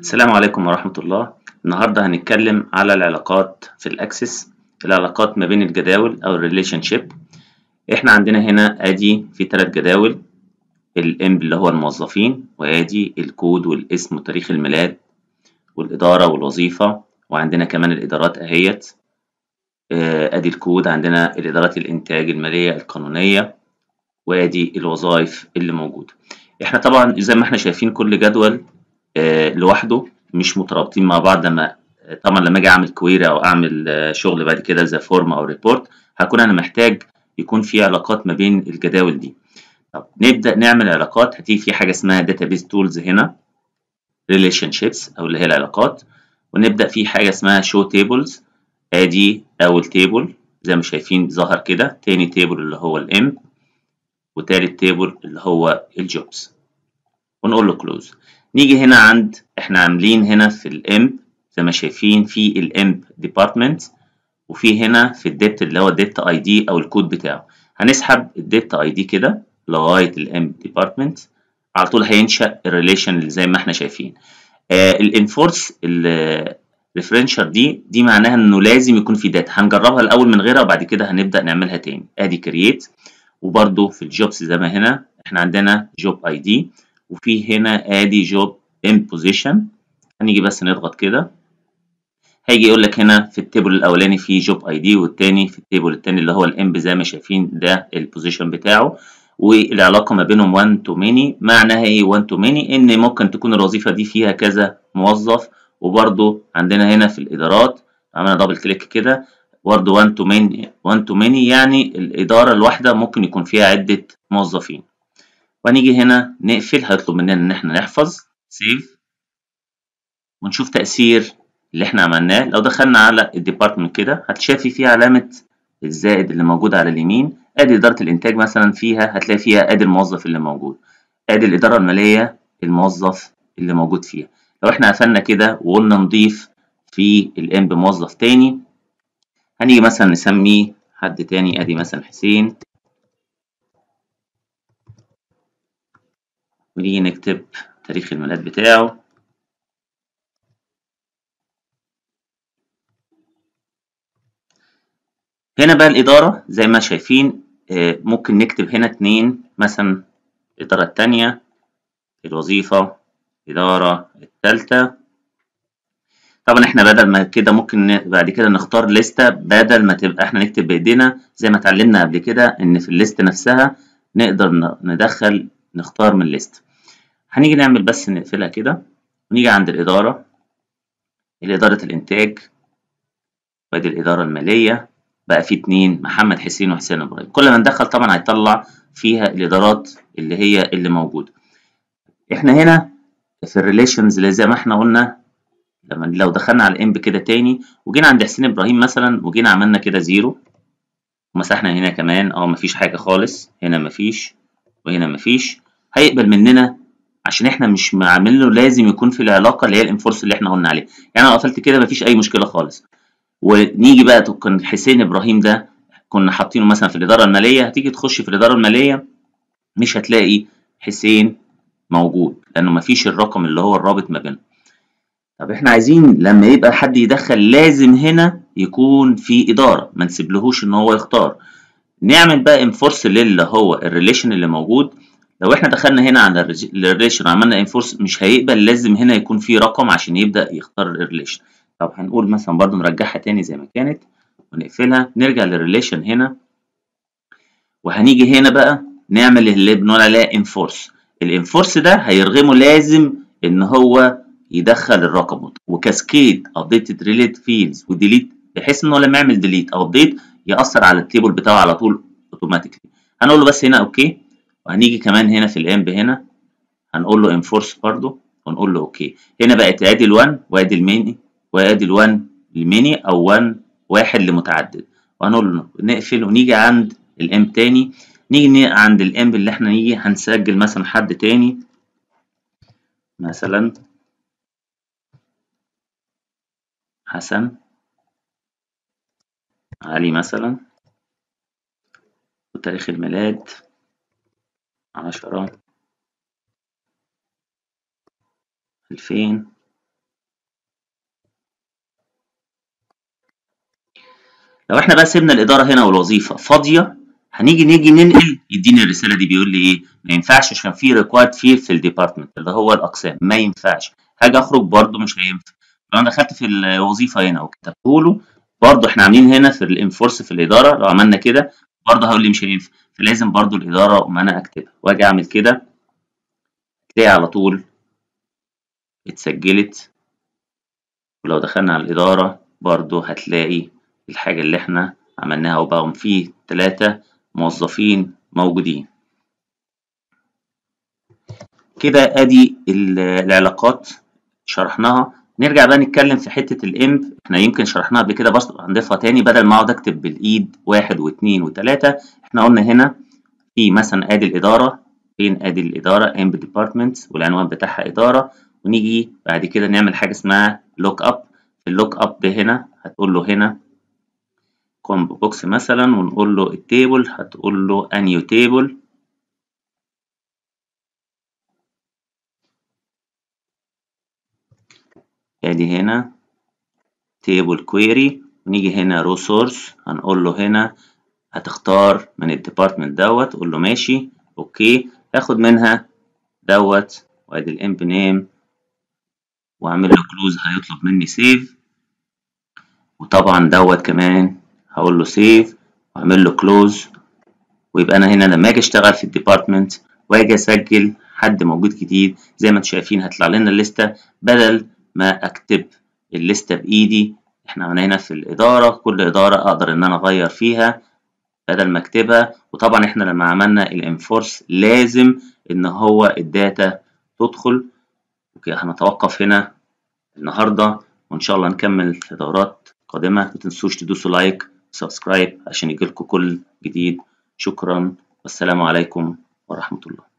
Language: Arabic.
السلام عليكم ورحمة الله. النهاردة هنتكلم على العلاقات في ال Access العلاقات ما بين الجداول أو ال relationship إحنا عندنا هنا أدي في ثلاث جداول ال Emp اللي هو الموظفين وأدي الكود والاسم وتاريخ الميلاد والإدارة والوظيفة وعندنا كمان الإدارات أهيت. آه، أدي الكود عندنا الإدارات الإنتاج المالية القانونية وأدي الوظائف اللي موجودة. إحنا طبعا زي ما إحنا شايفين كل جدول لوحده مش مترابطين مع بعض. لما طبعا لما أجي أعمل query أو أعمل آه، شغل بعد كده زي form أو report هكون أنا محتاج يكون في علاقات ما بين الجداول دي. طب نبدأ نعمل علاقات. هتيجي في حاجة اسمها database tools هنا relationships أو اللي هي العلاقات. ونبدأ في حاجة اسمها show tables آدي اول table زي ما شايفين ظهر كده. تاني table اللي هو ال Emp وتالت table اللي هو ال jobs ونقول له close نيجي هنا عند إحنا عاملين هنا في ال Emp زي ما شايفين في ال Emp department وفي هنا في ال dept اللي هو ال dept ID أو الكود بتاعه. هنسحب ال dept ID كده لغاية ال Emp department على طول هينشأ ال relation زي ما إحنا شايفين. آه ال enforce ال referential دي دي معناها إنه لازم يكون في data هنجربها الأول من غيرها وبعد كده هنبدأ نعملها تاني. أدي create وبرده في ال jobs زي ما هنا إحنا عندنا job ID وفي هنا ادي job ان position هنيجي بس نضغط كده. هيجي يقول لك هنا في ال table الاولاني في job ID والتاني في ال table التاني اللي هو ال Emp زي ما شايفين ده ال position بتاعه. والعلاقة ما بينهم 1 to many معناها إيه 1 to many إن ممكن تكون الوظيفة دي فيها كذا موظف وبرده عندنا هنا في الإدارات عملنا double click كده برضه 1 to many 1 to many يعني الإدارة الواحدة ممكن يكون فيها عدة موظفين. وهنيجي هنا نقفل هيطلب مننا إن إحنا نحفظ save ونشوف تأثير اللي إحنا عملناه. لو دخلنا على ال department كده هتشافي فيها علامة الزائد اللي موجود على اليمين. آدي إدارة الإنتاج مثلا فيها هتلاقي فيها آدي الموظف اللي موجود. آدي الإدارة المالية الموظف اللي موجود فيها. لو إحنا قفلنا كده وقلنا نضيف في الام بموظف تاني هنيجي مثلا نسميه حد تاني آدي مثلا حسين. ونيجي نكتب تاريخ الميلاد بتاعه. هنا بقى الإدارة زي ما شايفين آه، ممكن نكتب هنا اتنين مثلا الإدارة التانية الوظيفة الإدارة التالتة. طبعا إحنا بدل ما كده ممكن بعد كده نختار لستة بدل ما تبقى إحنا نكتب بإيدينا. زي ما اتعلمنا قبل كده إن في ال list نفسها نقدر ندخل نختار من ال list. هنيجي نعمل بس نقفلها كده ونيجي عند الإدارة الإدارة الإنتاج وادي الإدارة المالية بقى في اتنين محمد حسين وحسين إبراهيم. كل ما ندخل طبعا هيطلع فيها الإدارات اللي هي اللي موجودة. إحنا هنا في ال relations اللي زي ما إحنا قلنا لما لو دخلنا على ال emp كده تاني وجينا عند حسين إبراهيم مثلا وجينا عملنا كده zero ومسحنا هنا كمان آه مفيش حاجة خالص هنا مفيش وهنا مفيش هيقبل مننا عشان إحنا مش عامل له لازم يكون في العلاقة اللي هي ال enforce اللي إحنا قلنا عليها. يعني أنا قفلت كده مفيش أي مشكلة خالص. ونيجي بقى كان حسين إبراهيم ده كنا حاطينه مثلا في الإدارة المالية هتيجي تخش في الإدارة المالية مش هتلاقي حسين موجود لأنه مفيش الرقم اللي هو الرابط ما بينهم. طب إحنا عايزين لما يبقى حد يدخل لازم هنا يكون في إدارة ما نسيبلهوش إن هو يختار. نعمل بقى enforce للي هو ال relation اللي موجود لو إحنا دخلنا هنا على ال relation وعملنا enforce مش هيقبل لازم هنا يكون في رقم عشان يبدأ يختار ال relation طب هنقول مثلا برضو نرجعها تاني زي ما كانت ونقفلها نرجع لل relation هنا. وهنيجي هنا بقى نعمل اللي بنقول عليها enforce ال enforce ده هيرغمه لازم إن هو يدخل الرقم. و cascade updated related fields و delete. بحيث انه لما يعمل delete أو update يأثر على ال table بتاعه على طول automatically هنقول له بس هنا okay. وهنيجي كمان هنا في ال emp هنا هنقول له enforce برضو ونقول له okay هنا بقت ادي ال1 وادي ال many وادي ال1 ال many أو 1 واحد لمتعدد. وهنقول له نقفل ونيجي عند ال emp تاني. نيجي عند ال emp اللي إحنا نيجي هنسجل مثلا حد تاني. مثلا حسن علي مثلا وتاريخ الميلاد. عشرة ألفين. لو إحنا بقى سيبنا الإدارة هنا والوظيفة فاضية هنيجي نيجي ننقل. يديني الرسالة دي بيقول لي إيه؟ ما ينفعش عشان في required في في ال department اللي هو الأقسام. ما ينفعش. هاجي أخرج برده مش هينفع. لو أنا دخلت في الوظيفة هنا وكتبته له برضه إحنا عاملين هنا في الانفورس في الإدارة لو عملنا كده برضه هقول لي مش هينفع. فلازم برضه الإدارة اقوم أنا أكتبها. وأجي أعمل كده تلاقي على طول اتسجلت. ولو دخلنا على الإدارة برضه هتلاقي الحاجة اللي إحنا عملناها وبقوا فيه ثلاثة موظفين موجودين. كده أدي العلاقات شرحناها. نرجع بقى نتكلم في حتة ال emp. إحنا يمكن شرحناها قبل كده بس هنضيفها تاني. بدل ما أقعد أكتب بالإيد واحد واثنين وثلاثة إحنا قلنا هنا في مثلا آدي الإدارة فين آدي الإدارة؟ emp department والعنوان بتاعها إدارة. ونيجي بعد كده نعمل حاجة اسمها lookup ال lookup ده هنا هتقول له هنا combo box مثلا ونقول له ال table هتقول له a new table ادي هنا table query ونيجي هنا row source هنقول له هنا هتختار من ال department دوت قول له ماشي okay هاخد منها دوت وادي ال emp name واعمل له close هيطلب مني save وطبعا دوت كمان هقول له save واعمل له close ويبقى أنا هنا لما أجي اشتغل في ال department واجي اسجل حد موجود جديد زي ما أنتم شايفين هتطلع لنا ال list بدل ما أكتب ال list بإيدي. إحنا هنا في الإدارة كل إدارة أقدر إن أنا أغير فيها بدل ما أكتبها. وطبعا إحنا لما عملنا ال enforce لازم إن هو ال data تدخل. okay هنتوقف هنا النهارده وإن شاء الله نكمل في دورات قادمة. ما تنسوش تدوسوا like subscribe عشان يجيلكوا كل جديد. شكرا والسلام عليكم ورحمة الله.